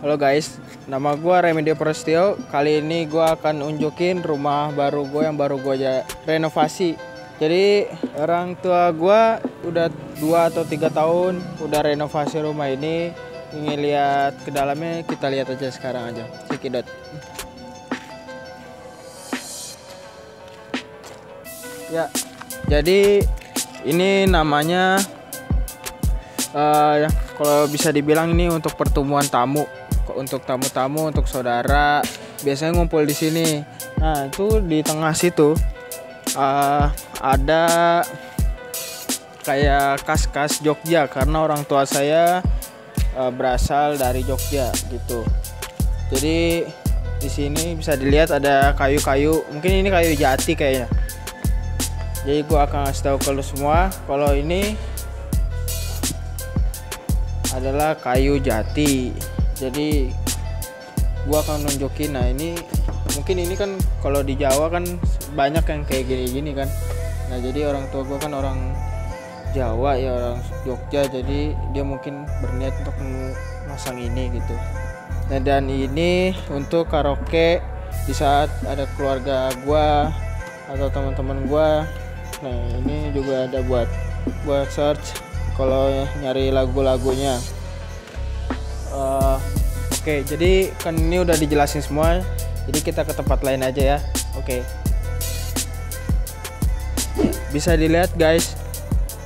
Halo guys, nama gue Remedio Prestio. Kali ini gue akan unjukin rumah baru gue yang baru gue renovasi. Jadi orang tua gue udah dua atau tiga tahun udah renovasi rumah ini. Ingin lihat ke dalamnya, kita lihat aja sekarang aja. Cikidot. Ya, jadi ini namanya uh, kalau bisa dibilang ini untuk pertemuan tamu untuk tamu-tamu untuk saudara biasanya ngumpul di sini. Nah itu di tengah situ uh, ada kayak kas-kas Jogja. Karena orang tua saya uh, berasal dari Jogja gitu. Jadi di sini bisa dilihat ada kayu-kayu. Mungkin ini kayu jati kayaknya. Jadi gua akan kasih tahu ke lu semua. Kalau ini adalah kayu jati jadi gua akan nunjukin. Nah ini mungkin ini kan kalau di Jawa kan banyak yang kayak gini-gini kan. Nah jadi orang tua gua kan orang Jawa ya orang Jogja. Jadi dia mungkin berniat untuk memasang ini gitu. Nah dan ini untuk karaoke di saat ada keluarga gua atau teman-teman gua. Nah ini juga ada buat buat search kalau nyari lagu-lagunya. Uh, oke jadi kan ini udah dijelasin semua. Jadi kita ke tempat lain aja ya. Oke. Bisa dilihat guys.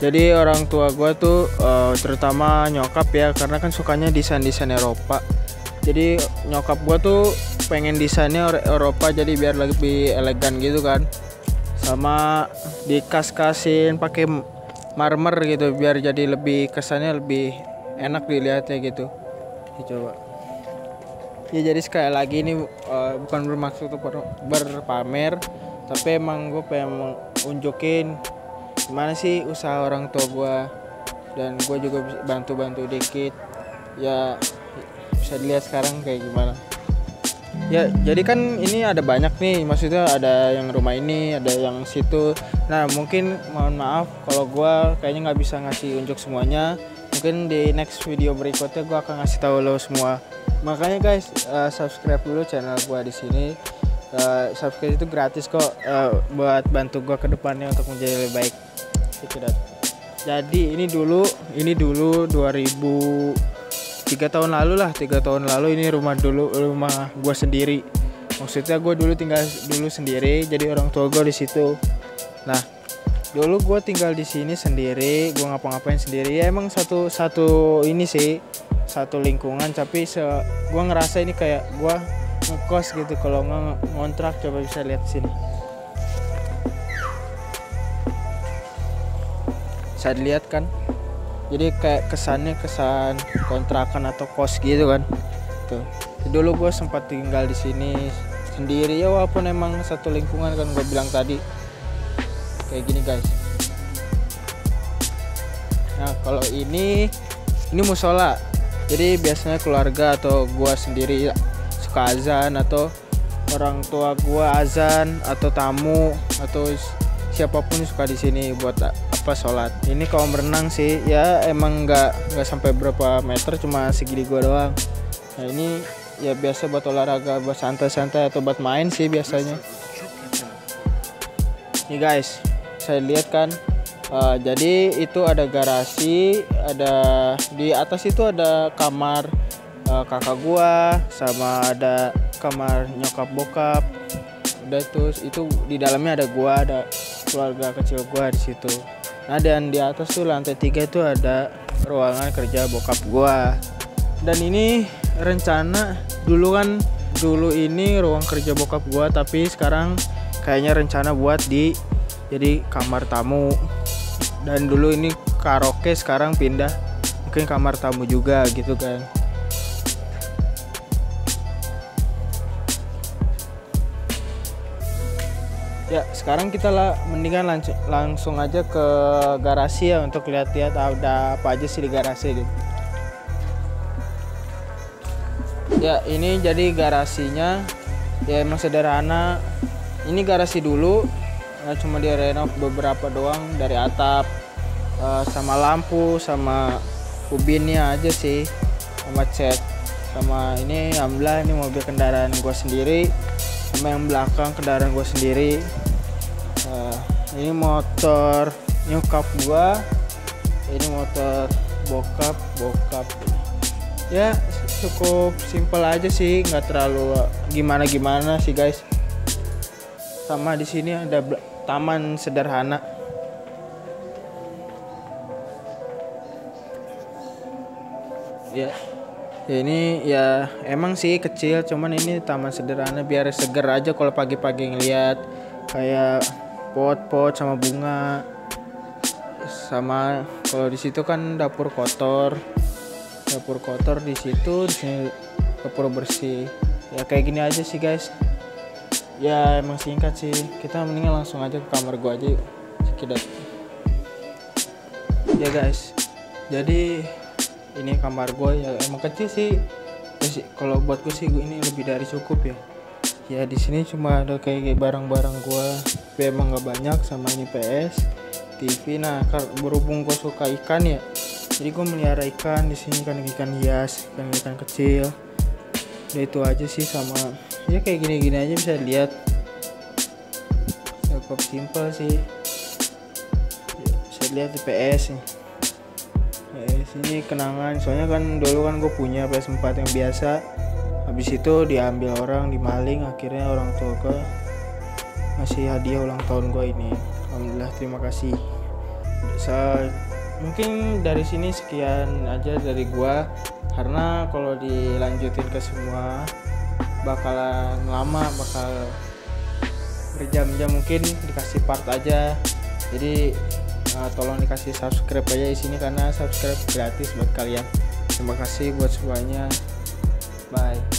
Jadi orang tua gue tuh uh, terutama nyokap ya karena kan sukanya desain-desain Eropa. Jadi nyokap gue tuh pengen desainnya Eropa jadi biar lebih elegan gitu kan. Sama dikas-kasin pakai marmer gitu biar jadi lebih kesannya lebih enak dilihatnya gitu. Coba ya jadi sekali lagi ini uh, bukan bermaksud untuk ber berpamer tapi emang gue pengen unjukin gimana sih usaha orang tua gue dan gue juga bantu-bantu dikit. Ya bisa dilihat sekarang kayak gimana. Ya jadi kan ini ada banyak nih maksudnya ada yang rumah ini ada yang situ. Nah mungkin mohon maaf kalau gue kayaknya nggak bisa ngasih unjuk semuanya mungkin di next video berikutnya gue akan ngasih tahu lo semua. Makanya guys uh, subscribe dulu channel gue di sini. Uh, subscribe itu gratis kok uh, buat bantu gue ke depannya untuk menjadi lebih baik. Itu jadi ini dulu ini dulu 2000 tiga tahun lalu lah tiga tahun lalu ini rumah dulu rumah gue sendiri. Maksudnya gue dulu tinggal dulu sendiri jadi orang tua gue di situ. Nah dulu gue tinggal di sini sendiri gue ngapa-ngapain sendiri. Ya emang satu satu ini sih satu lingkungan. Tapi se gue ngerasa ini kayak gue ngekos gitu. Kalau nggak ngontrak coba bisa lihat sini. Bisa dilihat kan? Jadi kayak kesannya kesan kontrakan atau kos gitu kan? Tuh. Dulu gue sempat tinggal di sini sendiri. Ya walaupun emang satu lingkungan kan gue bilang tadi kayak gini guys. Nah kalau ini ini musola. Jadi biasanya keluarga atau gue sendiri suka azan atau orang tua gue azan atau tamu atau siapa pun suka di sini buat apa sholat. Ini kalau berenang sih. Ya emang nggak nggak sampai berapa meter cuma segini gua doang. Nah ini ya biasa buat olahraga buat santai-santai atau buat main sih biasanya. Nih guys saya lihat kan uh, jadi itu ada garasi ada di atas itu ada kamar uh, kakak gua sama ada kamar nyokap bokap udah itu itu di dalamnya ada gua ada keluarga kecil gua di situ Nah dan di atas tuh lantai tiga itu ada ruangan kerja bokap gua. Dan ini rencana dulu kan dulu ini ruang kerja bokap gua tapi sekarang kayaknya rencana buat di jadi kamar tamu. Dan dulu ini karaoke sekarang pindah mungkin kamar tamu juga gitu kan. Ya, sekarang kita lah mendingan langsung, langsung aja ke garasi ya untuk lihat-lihat ada apa aja sih di garasi gitu. Ya, ini jadi garasinya ya emang sederhana. Ini garasi dulu nah, cuma di renov beberapa doang dari atap uh, sama lampu sama ubinnya aja sih sama cat. Sama ini alhamdulillah ini mobil kendaraan gue sendiri sama yang belakang kendaraan gue sendiri. Uh, ini motor nyokap gue ini motor bokap bokap. Ya cukup simple aja sih nggak terlalu gimana gimana sih guys. Sama di sini ada taman sederhana. Ya. Ya ini ya emang sih kecil cuman ini taman sederhana biar seger aja kalau pagi-pagi ngeliat. Kayak pot-pot sama bunga. Sama kalau di situ kan dapur kotor. Dapur kotor di situ dapur bersih. Ya kayak gini aja sih guys ya emang singkat sih. Kita mendingan langsung aja ke kamar gua aja yuk. Sekitar. Ya guys. Jadi ini kamar gue ya emang kecil sih. Kalau buat gue sih ini lebih dari cukup ya. Ya di sini cuma ada kayak barang-barang gue tapi emang gak banyak sama ini PS TV nah berhubung gue suka ikan ya jadi gue melihara ikan di sini. Kan ikan hias ikan ikan kecil. Udah itu aja sih sama ya kayak gini-gini aja bisa lihat cukup simple sih. Ya, bisa lihat di PS nih. Eh sini kenangan. Soalnya kan dulu kan gue punya PS4 yang biasa. Habis itu diambil orang dimaling akhirnya orang tua gue ngasih hadiah ulang tahun gue ini. Alhamdulillah terima kasih. Mungkin dari sini sekian aja dari gue karena kalau dilanjutin ke semua bakalan lama bakal berjam-jam mungkin dikasih part aja. Jadi uh, tolong dikasih subscribe aja di sini karena subscribe gratis buat kalian. Terima kasih buat semuanya. Bye